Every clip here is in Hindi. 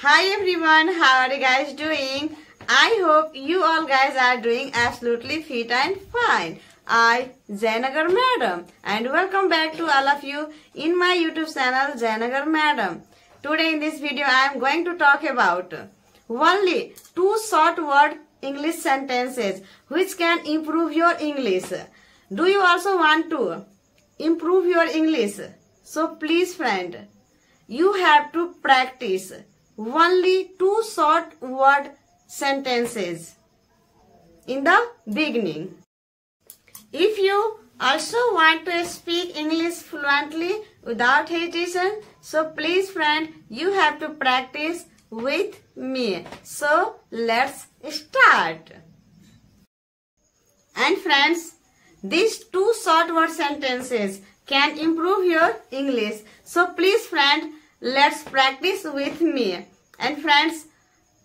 Hi everyone, how are you guys doing? I hope you all guys are doing absolutely fit and fine. I, Zainagar Madam, and welcome back to all of you in my YouTube channel Zainagar Madam. Today in this video I am going to talk about only two short word English sentences which can improve your English. Do you also want to improve your English? So please friend, you have to practice only two short word sentences in the beginning. If you also want to speak English fluently without hesitation, so please friend, you have to practice with me. So let's start. And friends, these two short word sentences can improve your English. So please friend, let's practice with me. And friends,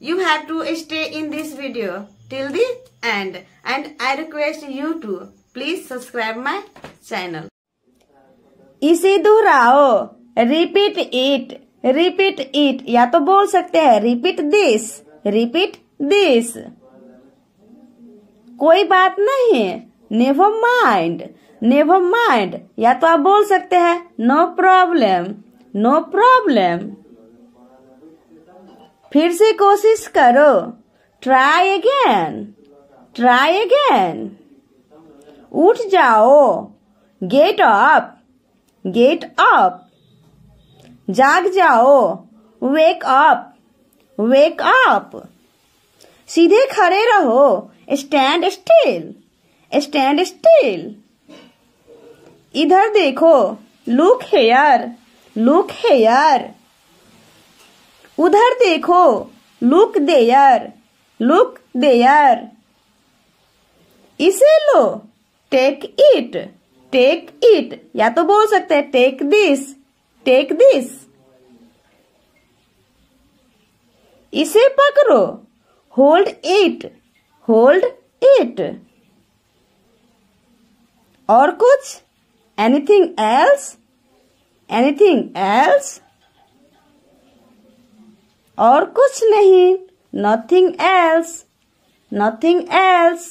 you have to stay in this video till the end. And I request you to please subscribe my channel. इसे दोहराओ रिपीट इट रिपीट इट या तो बोल सकते हैं रिपीट दिस रिपीट दिस कोई बात नहीं नेवर माइंड नेवर माइंड या तो आप बोल सकते हैं नो प्रॉब्लम नो प्रॉब्लम फिर से कोशिश करो। ट्राई अगेन ट्राई अगेन उठ जाओ। गेट अप गेट अप जाग जाओ। वेक अप वेक अप सीधे खड़े रहो। स्टैंड स्टिल स्टैंड स्टिल इधर देखो। Look here look here. उधर देखो, लुक देयर लुक देयर। इसे लो टेक इट टेक इट या तो बोल सकते हैं टेक दिस टेक दिस इसे पकड़ो होल्ड इट होल्ड इट और कुछ? एनीथिंग एल्स एनीथिंग एल्स और कुछ नहीं. नथिंग एल्स नथिंग एल्स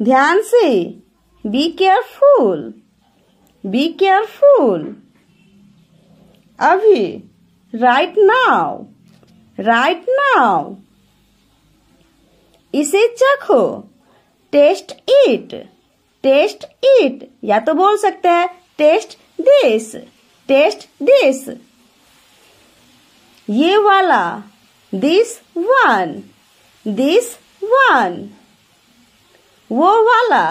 ध्यान से. बी केयरफुल बी केयरफुल अभी. राइट नाउ राइट नाउ इसे चखो. टेस्ट इट टेस्ट इट या तो बोल सकते हैं टेस्ट दिस टेस्ट दिस ये वाला दिस वन दिस वन वो वाला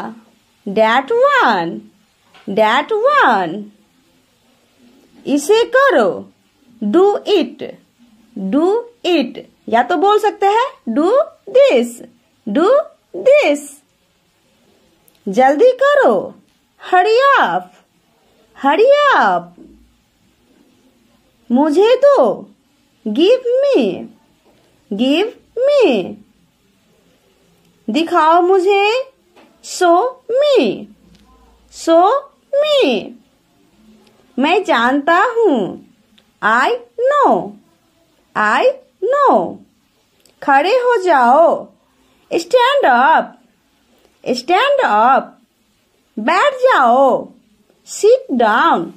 डैट वन डैट वन इसे करो डू इट डू इट या तो बोल सकते हैं डू दिस डू दिस जल्दी करो हरी आप हरी आप। मुझे दो। Give me. Give me. दिखाओ मुझे। सो मी। सो मी। मैं जानता हूँ। आई नो आई नो खड़े हो जाओ। स्टैंड अप स्टैंड अप बैठ जाओ। सिट डाउन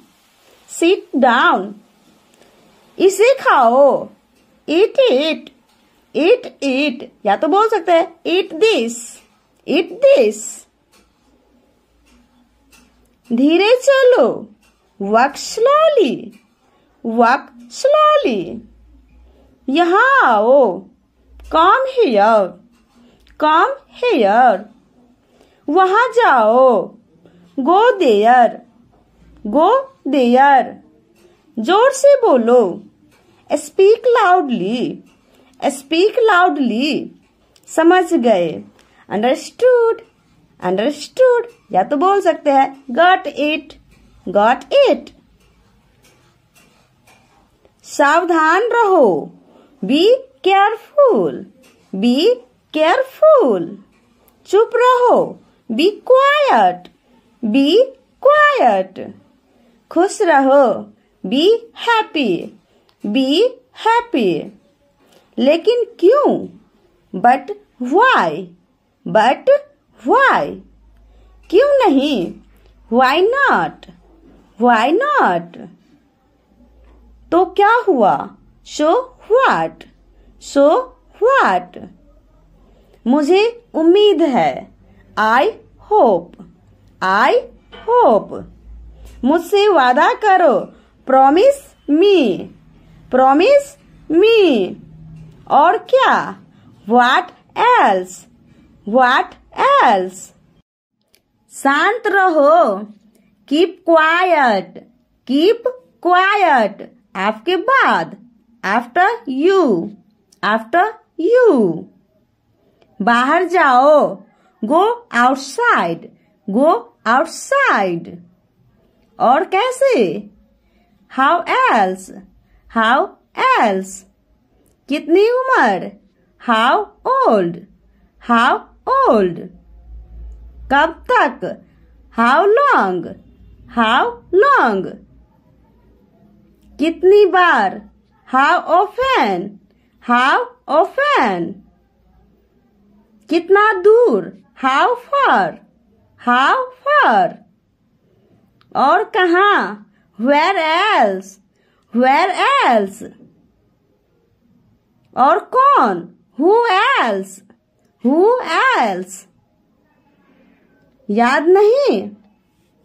सिट डाउन इसे खाओ. इट इट इट इट या तो बोल सकते हैं इट दिस इट दिस धीरे चलो. वक स्लोली वक स्लोली यहाँ आओ. कम हेयर कम हेयर वहाँ जाओ. Go there go there. ज़ोर से बोलो। स्पीक लाउडली स्पीक लाउडली समझ गए। अंडरस्टूड अंडरस्टूड या तो बोल सकते हैं गॉट इट गॉट इट सावधान रहो। बी केयरफुल बी केयरफुल चुप रहो। बी क्वाइट बी क्वाइट खुश रहो बी हैप्पी बी हैप्पी लेकिन क्यों? बट वाई बट वाई क्यों नहीं? वाई नॉट वाई नॉट तो क्या हुआ? सो व्हाट सो व्हाट मुझे उम्मीद है। आई होप आई होप मुझसे वादा करो। प्रॉमिस मी प्रॉमिस मी और क्या? व्हाट एल्स व्हाट एल्स शांत रहो। कीप क्वाइट कीप क्वाइट आपके बाद। आफ्टर यू आफ्टर यू बाहर जाओ। गो आउटसाइड गो आउटसाइड और कैसे? हाउ एल्स हाउ एल्स कितनी उम्र? हाउ ओल्ड हाउ ओल्ड कब तक? हाउ लॉन्ग हाउ लॉन्ग कितनी बार? हाउ ओफेन हाउ ओफेन कितना दूर? हाउ फार हाउ फार और कहा वेर एल्स वेर एल्स और कौन? हु एल्स हु एल्स याद नहीं?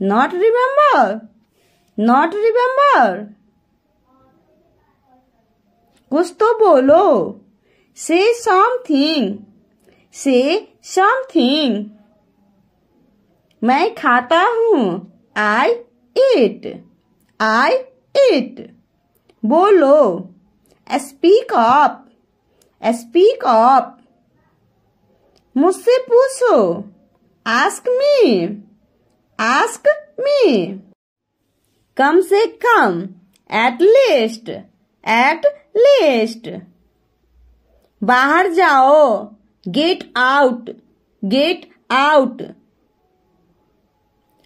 नॉट रिमेम्बर नॉट रिमेम्बर कुछ तो बोलो। से समथिंग से समथिंग मैं खाता हूँ। आई इट आई इट बोलो। स्पीक अप स्पीक अप मुझसे पूछो। आस्क मी आस्क मी कम से कम। एट लीस्ट एट लीस्ट बाहर जाओ। गेट आउट गेट आउट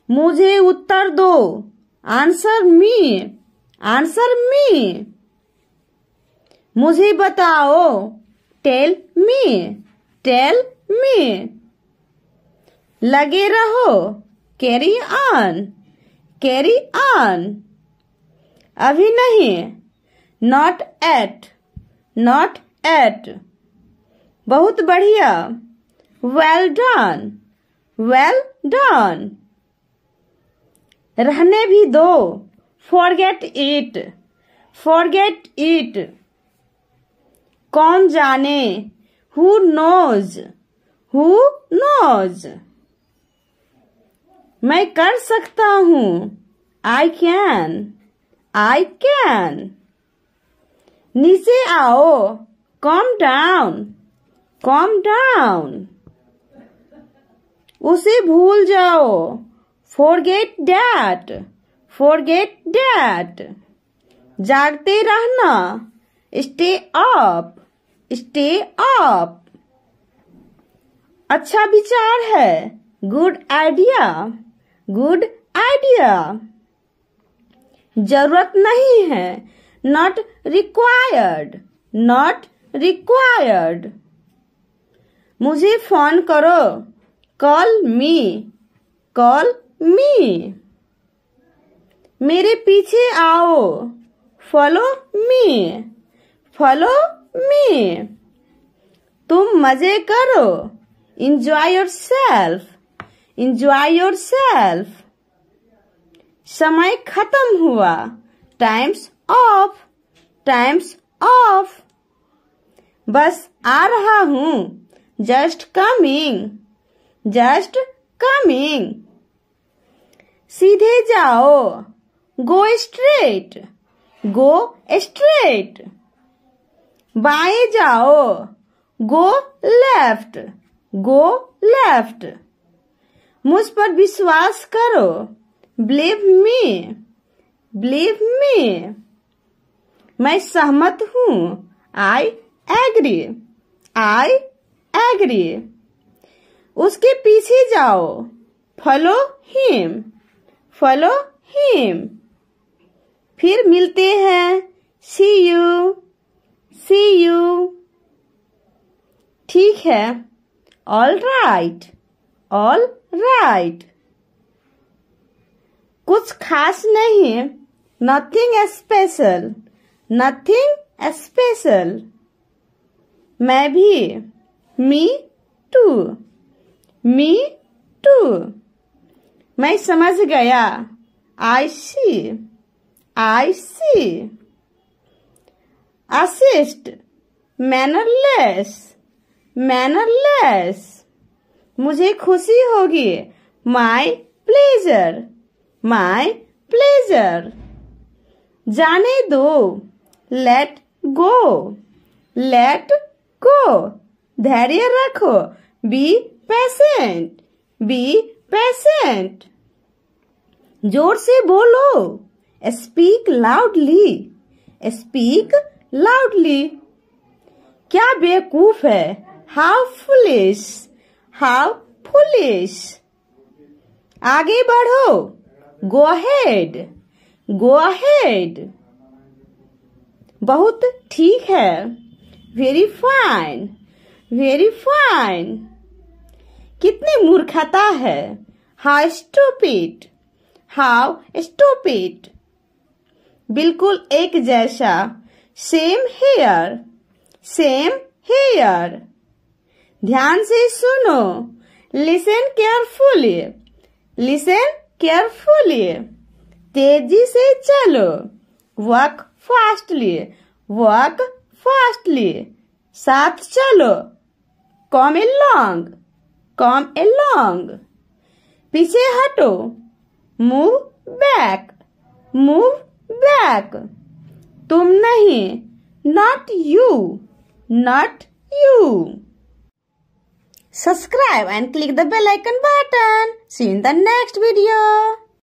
मुझे उत्तर दो। आंसर मी आंसर मी मुझे बताओ। टेल मी टेल मी लगे रहो। कैरी ऑन कैरी ऑन अभी नहीं। नॉट एट नॉट एट बहुत बढ़िया। वेल डन वेल डन रहने भी दो। फॉरगेट इट फॉरगेट इट कौन जाने? हु नोज़ हु नोज़ मैं कर सकता हूँ। आई कैन आई कैन नीचे आओ। कॉम डाउन कॉम डाउन उसे भूल जाओ। फॉरगेट डैट फॉरगेट डैट जागते रहना। स्टे अप स्टे अप अच्छा विचार है। गुड आइडिया गुड आइडिया ज़रूरत नहीं है। नॉट रिक्वायर्ड नॉट रिक्वायर्ड मुझे फ़ोन करो। Call me call me. मेरे पीछे आओ। Follow me. Follow me. तुम मज़े करो। Enjoy yourself enjoy yourself समय खत्म हुआ। टाइम्स ऑफ़ टाइम्स ऑफ़ बस आ रहा हूँ। जस्ट कमिंग जस्ट कमिंग सीधे जाओ। गो स्ट्रेट गो स्ट्रेट बाएँ जाओ। गो लेफ़्ट गो लेफ़्ट मुझ पर विश्वास करो। बिलीव मी बिलीव मी मैं सहमत हूँ। आई एग्री आई एग्री उसके पीछे जाओ। Follow him follow him. फिर मिलते हैं। सी यू सी यू ठीक है। ऑल राइट ऑल राइट कुछ खास नहीं। नथिंग स्पेशल नथिंग स्पेशल मैं भी। मी टू मी टू मैं समझ गया। I see. I see. Assist. Mannerless. Mannerless. मुझे खुशी होगी। माई प्लेजर माई प्लेजर जाने दो। लेट गो लेट गो धैर्य रखो। बी पेशेंट बी पेशेंट ज़ोर से बोलो। स्पीक लाउडली स्पीक लाउडली क्या बेवकूफ़ है? हाउ फुलिश हाउ फुलिश आगे बढ़ो। गो अहेड गो अहेड बहुत ठीक है। वेरी फाइन वेरी फाइन कितनी मूर्खता है। हाउ स्टूपिड हाउ स्टूपिड बिल्कुल एक जैसा। सेम हेयर सेम हेयर ध्यान से सुनो। लिसन केयरफुली लिसन केयरफुली तेज़ी से चलो। वर्क फास्टली वर्क फास्टली साथ चलो। कम लॉन्ग कम ए लॉन्ग पीछे हटो मूव बैक मूव बैक तुम नहीं not you not you and click the bell icon button see you in the next video